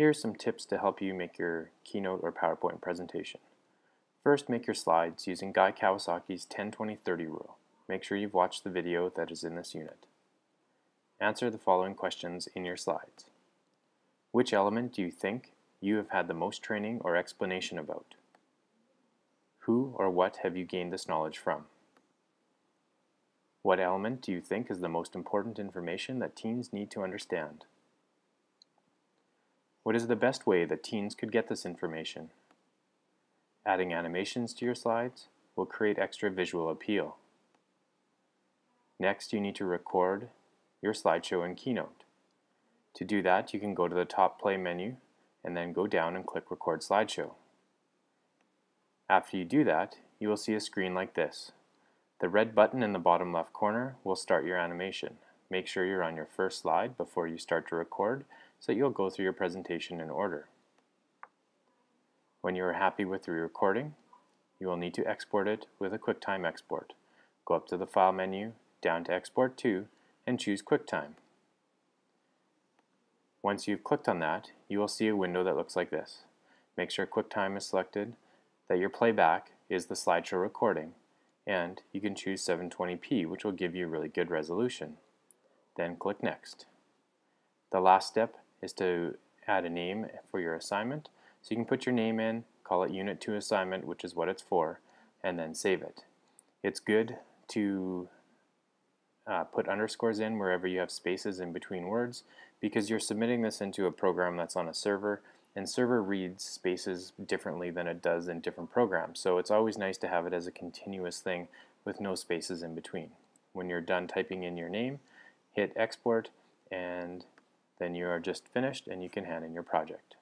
Here are some tips to help you make your Keynote or PowerPoint presentation. First, make your slides using Guy Kawasaki's 10-20-30 rule. Make sure you've watched the video that is in this unit. Answer the following questions in your slides. Which element do you think you have had the most training or explanation about? Who or what have you gained this knowledge from? What element do you think is the most important information that teens need to understand? What is the best way that teens could get this information? Adding animations to your slides will create extra visual appeal. Next, you need to record your slideshow in Keynote. To do that, you can go to the top play menu and then go down and click Record Slideshow. After you do that, you will see a screen like this. The red button in the bottom left corner will start your animation. Make sure you're on your first slide before you start to record so that you'll go through your presentation in order. When you are happy with the recording, you will need to export it with a QuickTime export. Go up to the File menu, down to Export to, and choose QuickTime. Once you've clicked on that, you will see a window that looks like this. Make sure QuickTime is selected, that your playback is the slideshow recording, and you can choose 720p, which will give you really good resolution. Then click Next. The last step is to add a name for your assignment. So you can put your name in, call it Unit 2 assignment, which is what it's for, and then save it. It's good to uh, put underscores in wherever you have spaces in between words because you're submitting this into a program that's on a server and server reads spaces differently than it does in different programs. So it's always nice to have it as a continuous thing with no spaces in between. When you're done typing in your name, hit export and then you are just finished and you can hand in your project.